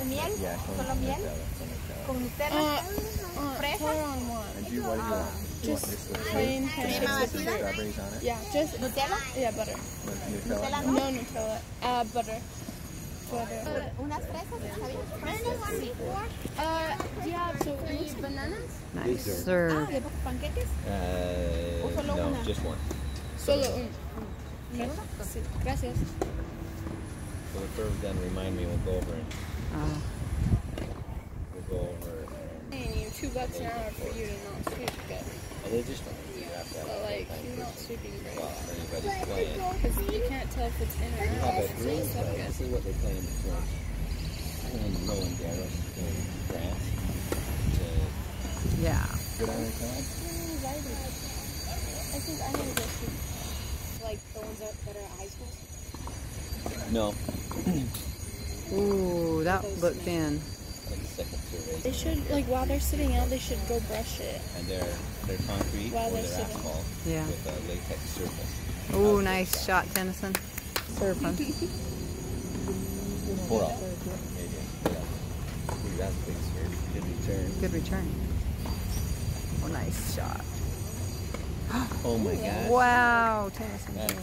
con miel, solo miel, con Nutella, fresa. Just plain. Yeah, just Nutella. Yeah, butter. Nutella no. No Nutella. Uh, butter. Butter. Unas fresas, ¿sabías? Uh, yeah, so bananas. Nice. Ah, panqueques? Uh, no, just one. Solo pues Gracias. So the serve then remind me, we'll go over it. Oh, We'll go over it. Paying you two bucks an hour for you to not sweep good. And they just don't you have to have But like, time you're for not sweeping very well, well. anybody's playing. Because you can't tell if it's in or Yeah, out. but So green it's not play, this is what they play in the French. And Roland Garros in France. To yeah. good on your time. I think I need to go sweep. Like the ones that, that are high schools. No, Ooh, that looked in. like the second survey. They should like while they're sitting out, they should go brush it. And they're they're concrete While or they're they're sitting. asphalt Yeah. with a latex surface. Ooh, nice shot, Tennyson. Surfing. Four out. Maybe. Yeah. That's a big serve. Good return. Good return. Oh, nice shot. Oh my god. Wow, Tennyson. That's,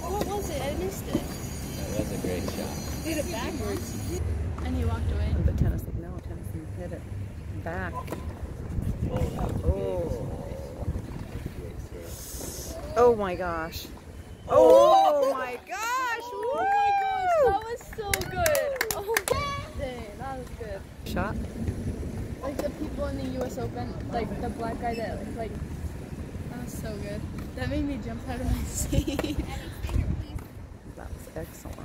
What was it? I missed it. That's shot. Did it backwards. And he walked away. But Tennyson, no, Tennyson hit it back. Oh, Oh. Oh my gosh. Oh my gosh. Oh my gosh, that was so good. Oh dang, that was good. Shot. Like the people in the U.S. Open, like the black guy that like, that was so good. That made me jump out of my seat. That was excellent.